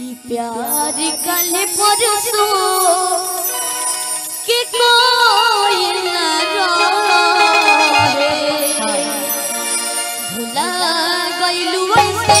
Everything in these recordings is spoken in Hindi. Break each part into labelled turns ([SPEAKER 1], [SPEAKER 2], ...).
[SPEAKER 1] प्यार कल परसो कोई न रो भुला गइलू ऐसे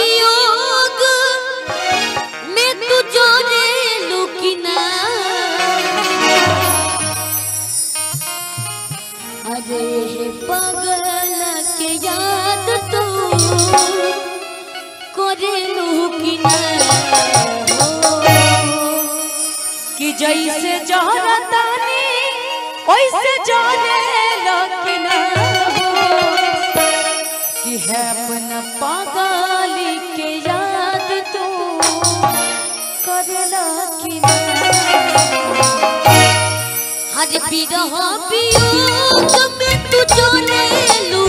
[SPEAKER 1] वियोग अरे पगल के याद तो
[SPEAKER 2] कि जैसे जहरा वैसे जाने लुकिना। कि है अपना पागल
[SPEAKER 1] हर बिरह पियो तुम तू जो ले लो।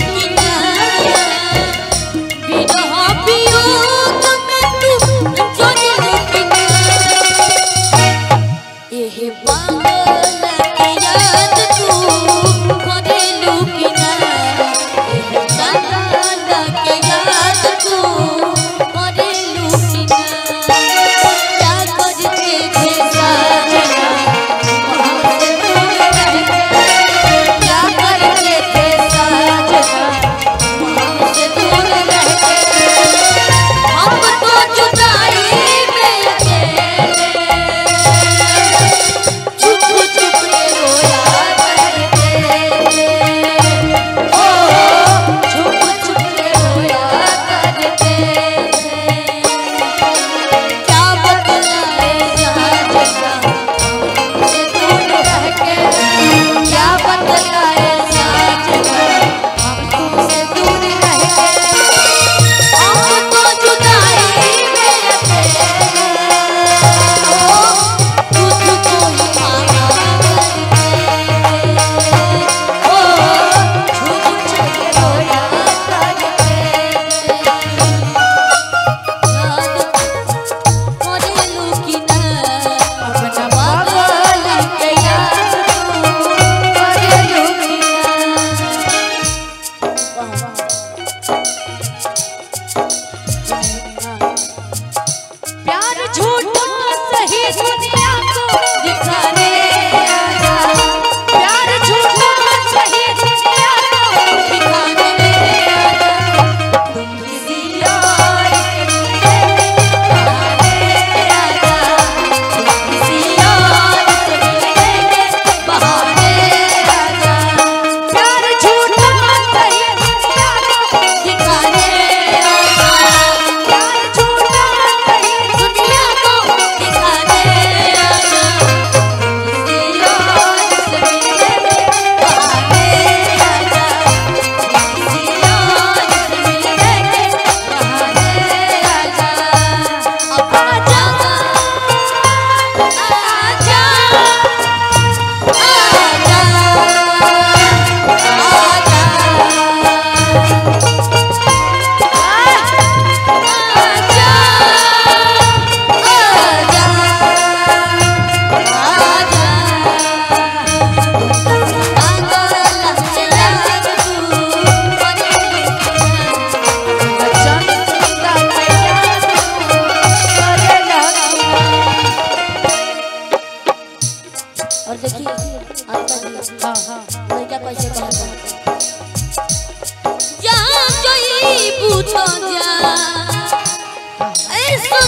[SPEAKER 1] आता है हाँ हाँ लड़का कैसे कहता है जा कोई पूछो जा ऐसा